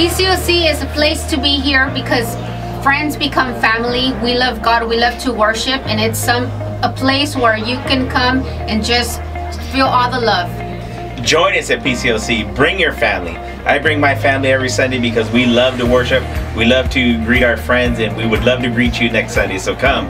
PCOC is a place to be here because friends become family. We love God, we love to worship, and it's some a place where you can come and just feel all the love. Join us at PCOC. Bring your family. I bring my family every Sunday because we love to worship. We love to greet our friends, and we would love to greet you next Sunday. So come.